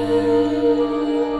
Música